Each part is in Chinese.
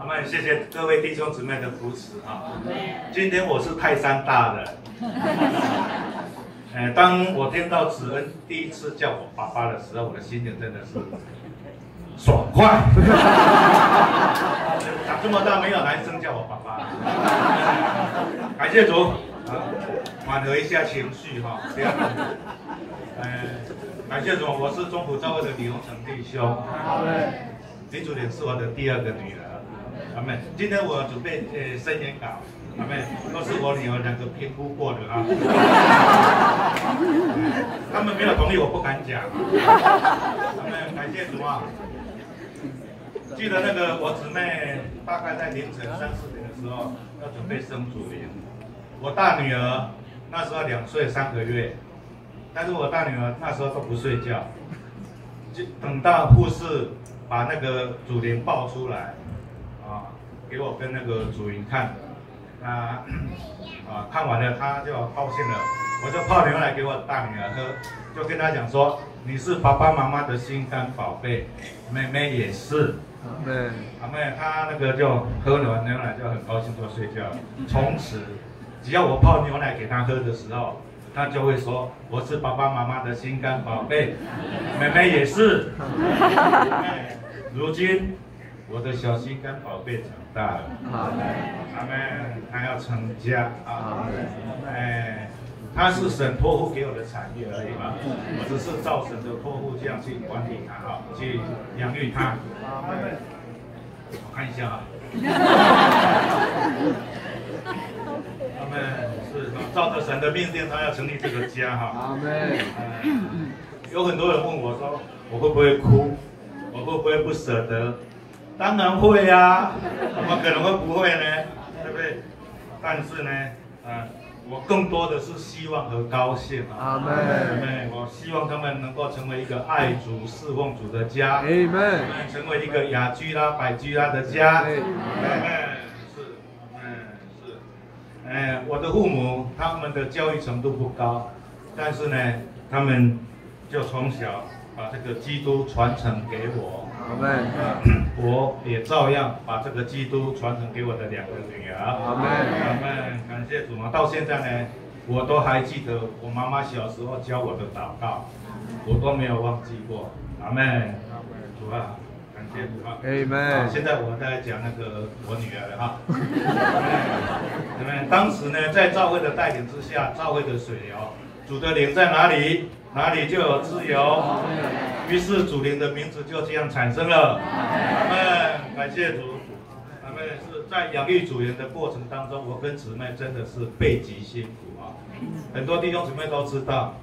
阿妹，谢谢各位弟兄姊妹的扶持啊。今天我是泰山大的。哎，当我听到子恩第一次叫我爸爸的时候，我的心情真的是爽快。长这么大没有男生叫我爸爸。感谢主，啊，缓和一下情绪哈。这样，哎，感谢主，我是中普教会的李荣成弟兄。李主任是我的第二个女儿。阿妹，今天我准备呃申言稿。阿妹，都是我女儿两个评估过的啊。他们没有同意，我不敢讲。阿妹，感谢主啊。记得那个我姊妹大概在凌晨三四点的时候要准备生主灵，我大女儿那时候两岁三个月，但是我大女儿那时候都不睡觉，就等到护士把那个主灵抱出来，啊，给我跟那个主人看，啊，啊看完了他就高兴了，我就泡牛奶给我大女儿喝，就跟她讲说，你是爸爸妈妈的心肝宝贝，妹妹也是。对，阿妹她那个就喝完牛奶就很高兴，就睡觉。从此，只要我泡牛奶给她喝的时候，她就会说我是爸爸妈妈的心肝宝贝，妹妹也是。如今我的小心肝宝贝长大了，阿妹他要成家啊，哎。他是神托付给我的产业而已嘛，我只是照神的托付这样去管理他哈，去养育他。我看一下啊。他们是照着神的命令，他要成立这个家哈。有很多人问我说，我会不会哭？我会不会不舍得？当然会呀，怎么可能会不会呢？对不对？但是呢，啊。我更多的是希望和高兴啊！阿门！我希望他们能够成为一个爱主、侍奉主的家。阿门！成为一个雅居拉、百居拉的家。阿门！是，嗯是，哎，我的父母他们的教育程度不高，但是呢，他们就从小把这个基督传承给我。阿门！我也照样把这个基督传承给我的两个女儿。阿门！阿门！感谢主嘛！到现在呢，我都还记得我妈妈小时候教我的祷告，我都没有忘记过。阿门！阿门！主啊，感谢主啊！阿门！现在我在讲那个我女儿哈。阿门！当时呢，在赵会的带领之下，赵会的水流，主的灵在哪里？哪里就有自由，于是主灵的名字就这样产生了。阿门，感谢主。阿门。是在养育主灵的过程当中，我跟姊妹真的是背极辛苦啊。很多弟兄姊妹都知道，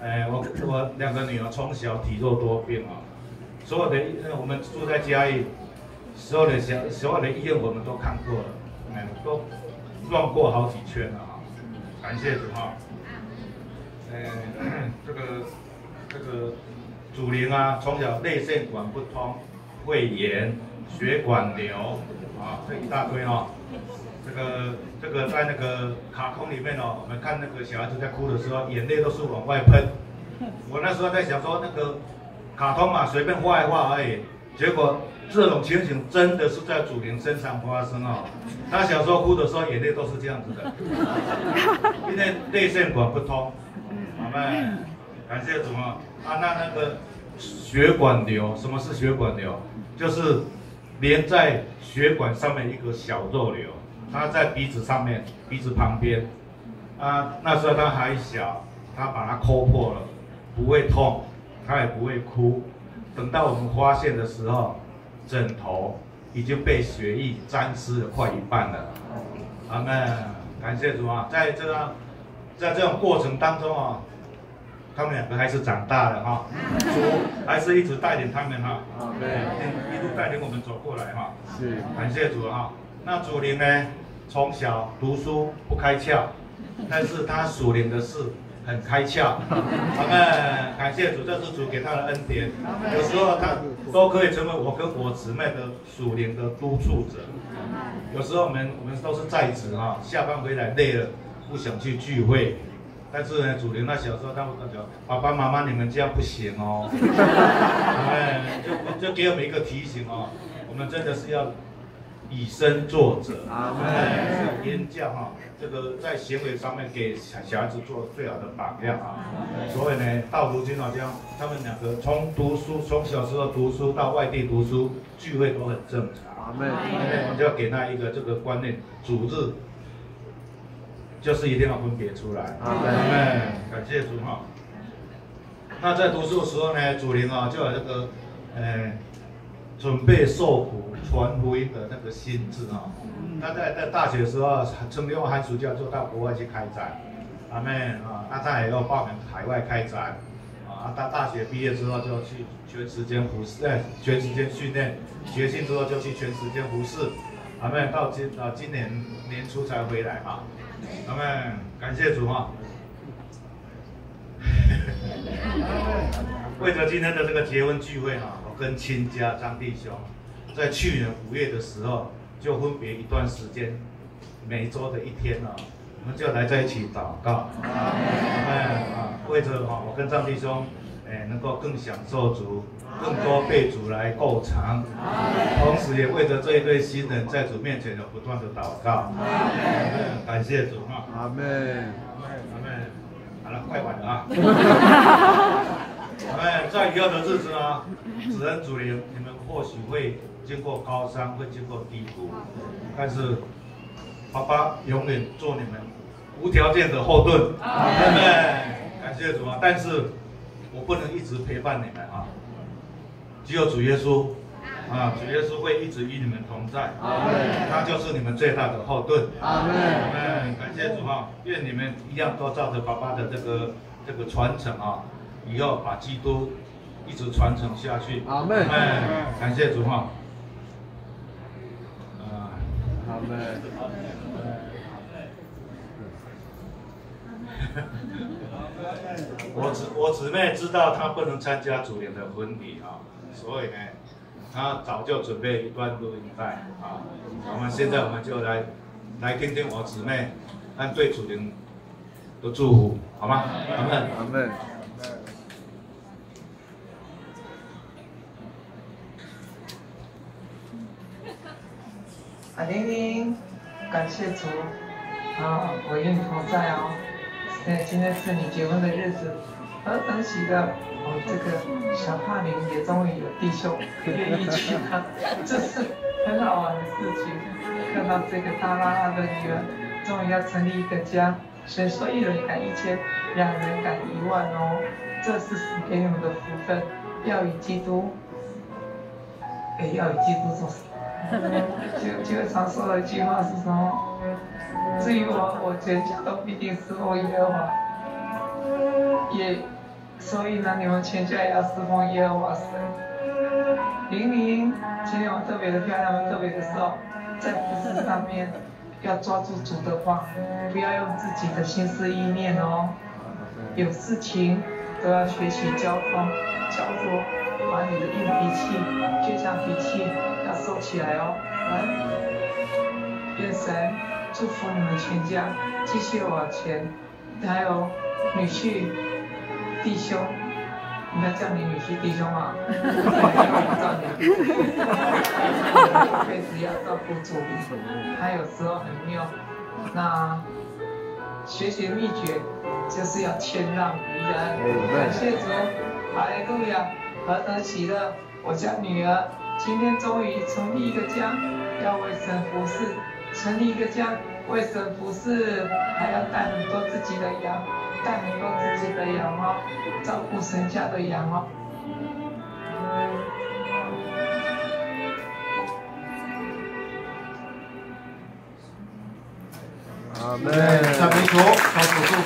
哎，我我两个女儿从小体弱多病啊，所有的我们住在家里，所有的小所有的医院我们都看过了，哎，都转过好几圈了啊。感谢主哈。呃，这个这个主灵啊，从小内腺管不通，胃炎、血管瘤啊，这一大堆哦。这个这个在那个卡通里面哦，我们看那个小孩子在哭的时候，眼泪都是往外喷。我那时候在想说，那个卡通嘛，随便画一画而已。结果这种情形真的是在主灵身上发生哦。他小时候哭的时候，眼泪都是这样子的，因为内腺管不通。阿妹感谢主啊！啊，那那个血管瘤，什么是血管瘤？就是连在血管上面一个小肉瘤，它在鼻子上面，鼻子旁边。啊，那时候他还小，他把它抠破了，不会痛，他也不会哭。等到我们发现的时候，枕头已经被血液沾湿了快一半了。阿妹，感谢主啊！在这个在这种过程当中啊。他们两个还是长大了哈，主还是一直带领他们哈，对，一路带领我们走过来哈，是，感谢主哈。那主灵呢，从小读书不开窍，但是他属灵的事很开窍，他们感谢主，这是主给他的恩典。有时候他都可以成为我跟我姊妹的属灵的督促者。有时候我们我们都是在职哈，下班回来累了，不想去聚会。但是呢，主灵那小时候他们讲，爸爸妈妈你们这样不行哦，哎，就就给我们一个提醒哦，我们真的是要以身作则。啊，言教哈，这个在行为上面给小小孩子做最好的榜样啊。所以呢，到如今好像他们两个从读书，从小时候读书到外地读书，聚会都很正常。啊，我们就要给他一个这个观念，主日就是一定要分别出来。啊，感谢主哈。那在读书的时候呢，主灵啊，就有这个，呃，准备受苦传福音的那个心智啊。那在在大学的时候，曾利用寒暑假就到国外去开展，阿妹啊，那他也要报名海外开展，啊，他大学毕业之后就去全时间服侍，哎，全时间训练，学信之后就去全时间服侍，阿妹到今啊今年年初才回来哈，阿妹感谢主啊。为着今天的这个结婚聚会啊，我跟亲家张弟兄，在去年五月的时候，就分别一段时间，每周的一天呢，我们就来在一起祷告。哎啊，为着哈，我跟张弟兄，哎，能够更享受主，更多被主来构成，同时也为着这一对新人在主面前有不断的祷告。感谢主哈。阿门。阿门。阿门。好了，快完了啊。哎，在以后的日子呢，子恩主灵，你们或许会经过高山，会经过低谷，但是爸爸永远做你们无条件的后盾，对不对？感谢主啊！但是我不能一直陪伴你们啊，只有主耶稣啊，主耶稣会一直与你们同在，他就是你们最大的后盾。阿门。感谢主啊！愿你们一样都照着爸爸的这个这个传承啊。以后把基督一直传承下去。阿门。感谢主啊。啊，阿门。我姊我姊妹知道她不能参加主人的婚礼啊，所以呢，她早就准备一段录音带啊。我们现在我们就来来听听我姊妹按对主人的祝福，好吗？阿门。阿门。玲玲，感谢主，啊，我与你同在哦。现在今天是你结婚的日子，何等喜的！我这个小帕林也终于有弟兄愿意娶她，这是很好玩的事情。看到这个大拉拉的女儿终于要成立一个家，所以说一人赶一千，两人赶一万哦。这是神给你们的福分，要与基督，哎，要与基督做。就就常说的一句话是什么？至于我，我全家都必定侍奉耶和华。也，所以呢，你们全家也要侍奉耶和华神。玲玲，今天我特别的漂亮，特别的瘦，在服饰上面要抓住主的话，不要用自己的心思意念哦。有事情都要学习交通，交托，把你的硬脾气、倔强脾气。要收起来哦，来，愿神祝福你们全家继续往前，还有女婿弟兄，应该叫你女婿弟兄啊，照你，一辈子要照顾主，他有时候很妙，那学习秘诀就是要谦让宜人，感谢主，哈利路亚，何等喜乐，我家女儿。今天终于成立一个家，要为神服侍；成立一个家，为神服侍，还要带很多自己的羊，带很多自己的羊哦，照顾神家的羊哦。阿门。赞美主，高主祝